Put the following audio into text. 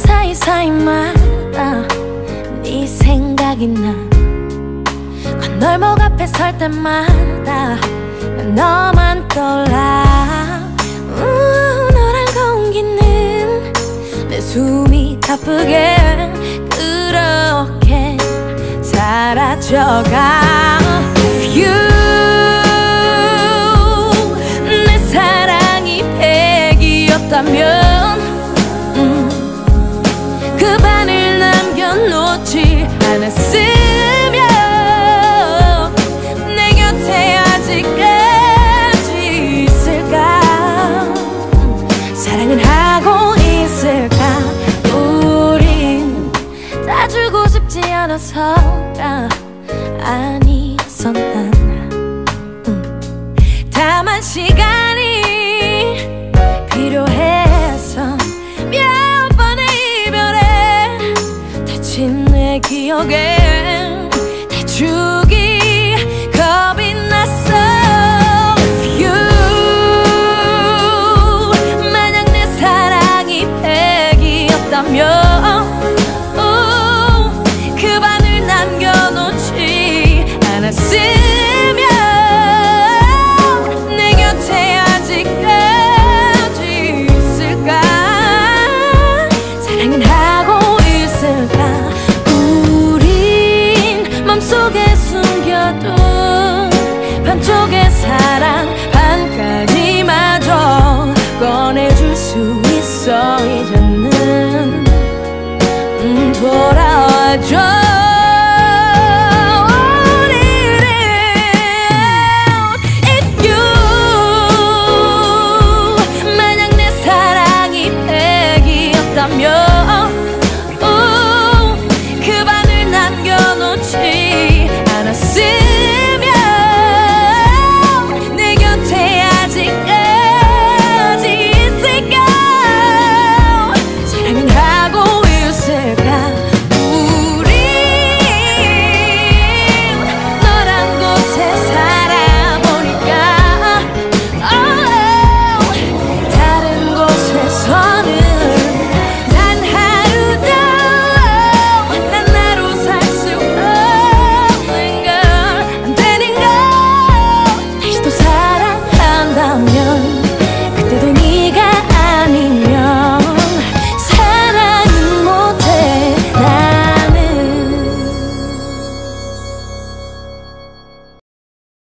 사이사이마다 네 생각이 나. 건널목 앞에 설 때마다 난 너만 떠올라. 우, 너랑 공기는 내 숨이 가쁘게 그렇게 사라져가. You 내 사랑이 백이었다면 않았으면 내 곁에 아직까지 있을까? 음, 사랑은 하고 있을까? 우린 다 주고 싶지 않아서가 아니었던 난 음, 다만 시간이 필요해서 몇 번의 이별에 다친 내 기억에 대축이 겁이 났어. You 만약 내 사랑이 백이었다면 오, 그 반을 남겨놓지 않았으면 내 곁에 아직까지 있을까? 사랑은 하고 있을까 맘속에 숨겨둔 반쪽의 사랑 반까지마저 꺼내줄 수 있어 이제는. 음, 돌아와줘